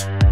Bye.